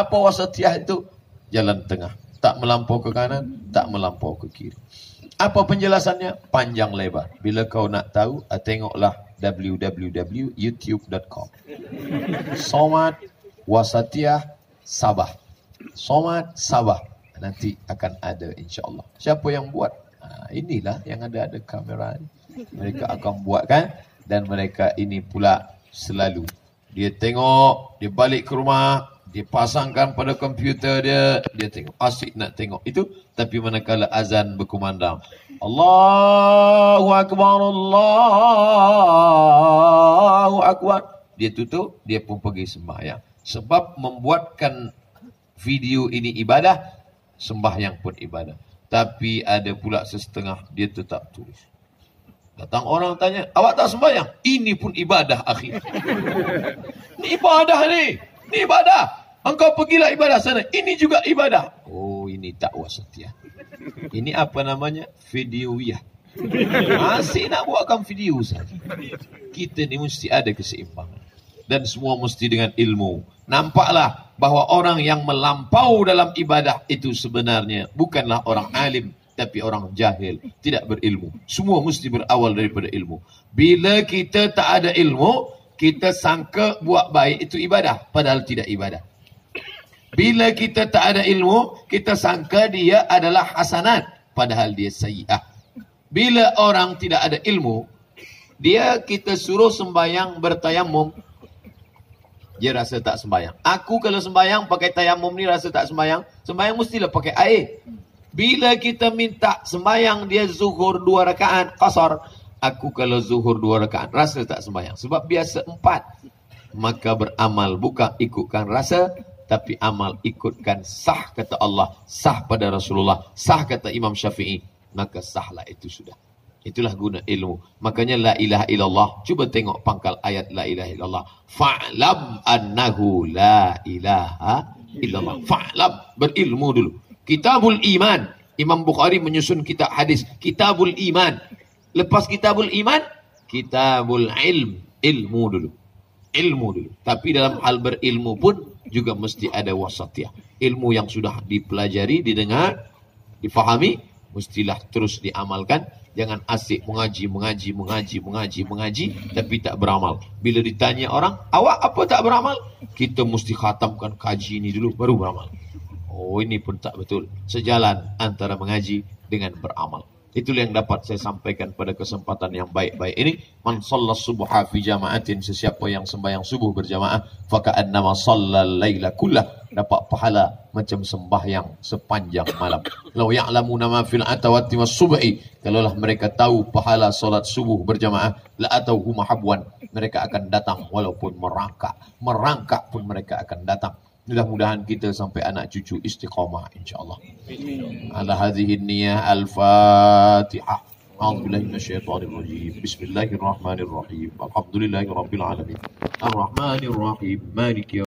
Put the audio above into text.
Apa wasatiyah itu? Jalan tengah. Tak melampau ke kanan, tak melampau ke kiri. Apa penjelasannya? Panjang lebar. Bila kau nak tahu, ah, tengoklah www.youtube.com. Somat Wasatiyah Sabah. Somat Sabah. Nanti akan ada insya-Allah. Siapa yang buat? Ha, inilah yang ada ada kamera ni. Mereka akan buatkan dan mereka ini pula selalu dia tengok, dia balik ke rumah, dia pasangkan pada komputer dia, dia tengok. Asyik nak tengok itu tapi manakala azan berkumandang. Allahu akbar Allahu akbar. Dia tutup dia pun pergi sembahyang. Sebab membuatkan video ini ibadah sembahyang pun ibadah. Tapi ada pula sesetengah dia tetap tulis. Datang orang tanya awak tak sembahyang? Ini pun ibadah akhir ini ibadah ni. Ini ibadah engkau pergilah ibadah sana. Ini juga ibadah. Oh ini tak setia. Ini apa namanya? Videoiyah masih nak buatkan video saja. Kita ni mesti ada keseimbangan. Dan semua mesti dengan ilmu. Nampaklah bahawa orang yang melampau dalam ibadah itu sebenarnya bukanlah orang alim tapi orang jahil. Tidak berilmu. Semua mesti berawal daripada ilmu. Bila kita tak ada ilmu kita sangka buat baik itu ibadah padahal tidak ibadah bila kita tak ada ilmu kita sangka dia adalah hasanat padahal dia sayyi'ah bila orang tidak ada ilmu dia kita suruh sembahyang bertayamum dia rasa tak sembahyang. Aku kalau sembahyang pakai tayamum ni rasa tak sembahyang. Sembahyang mestilah pakai air. Bila kita minta sembahyang dia zuhur dua rakaat qasar, aku kalau zuhur dua rakaat rasa tak sembahyang sebab biasa empat. Maka beramal bukan ikutkan rasa tapi amal ikutkan sah kata Allah, sah pada Rasulullah, sah kata Imam Syafi'i, maka sahlah itu sudah. Itulah guna ilmu. Makanya la ilaha illallah. Cuba tengok pangkal ayat la ilaha illallah. Fa'lam annahu la ilaha illallah. Fa'lam. Berilmu dulu. Kitabul Iman. Imam Bukhari menyusun kitab hadis. Kitabul Iman. Lepas Kitabul Iman, Kitabul Ilm. Ilmu dulu. Ilmu dulu. Tapi dalam hal berilmu pun juga mesti ada wasatiyah. Ilmu yang sudah dipelajari, didengar, difahami, mestilah terus diamalkan. Jangan asik mengaji, mengaji, mengaji, mengaji, mengaji, tapi tak beramal. Bila ditanya orang, awak apa tak beramal? Kita mesti khatamkan kaji ini dulu, baru beramal. Oh ini pun tak betul. Sejalan antara mengaji dengan beramal. Itulah yang dapat saya sampaikan pada kesempatan yang baik-baik ini. Man salla subuha fi jama'atin. Sesiapa yang sembahyang subuh berjamaah. Faka'annama salla layla kullah. Dapat pahala macam sembahyang sepanjang malam. Lau ya'lamu nama fil atawati was sub'i. Kalaulah mereka tahu pahala solat subuh berjamaah. La atau humahabwan. Mereka akan datang walaupun merangkak. Merangkak pun mereka akan datang. Mudah-mudahan kita sampai anak cucu istiqamah insyaAllah. Ala hadhihi niyah al-fatihah. A'udzubillahi minasyaitonir rajim. Bismillahirrahmanirrahim. Alhamdulillahirabbil alamin. Ar-Rahmanirrahim. Maliki